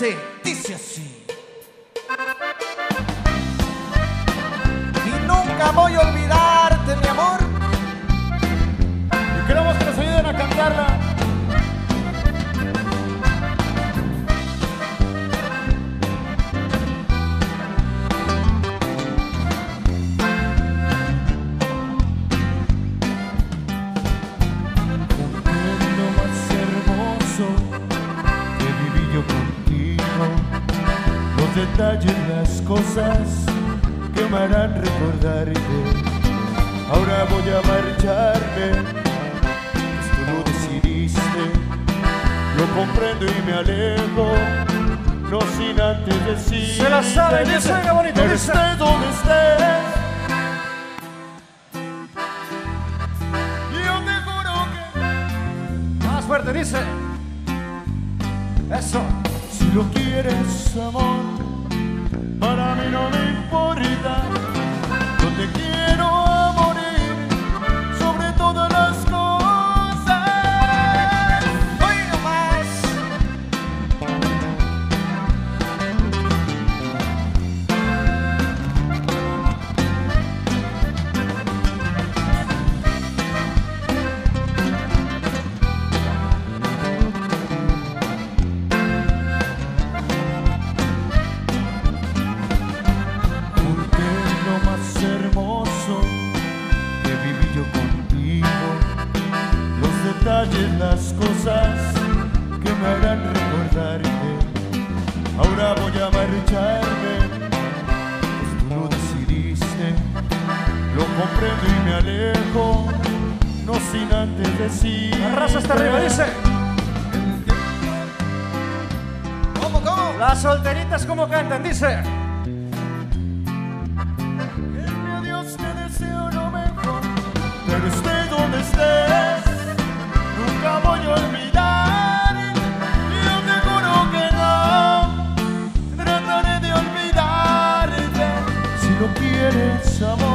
dice, dice así. Y nunca voy a olvidarte, Los detalles, las cosas que me harán recordarte. Ahora voy a marcharme, pues tú lo decidiste. Lo comprendo y me alejo, no sin antes decir. Se la sabe, dice, qué bonito, estés donde estés. Yo te juro que Más fuerte, dice. Eso. Lo quieres, amor, para mí no me importa. Detalles, las cosas que me harán recordarte. Ahora voy a marcharme, pues tú lo decidiste, lo comprendo y me alejo, no sin antes decir. Raza está arriba, dice. ¿Cómo, cómo? Las solteritas como cantan, dice. minutes, someone.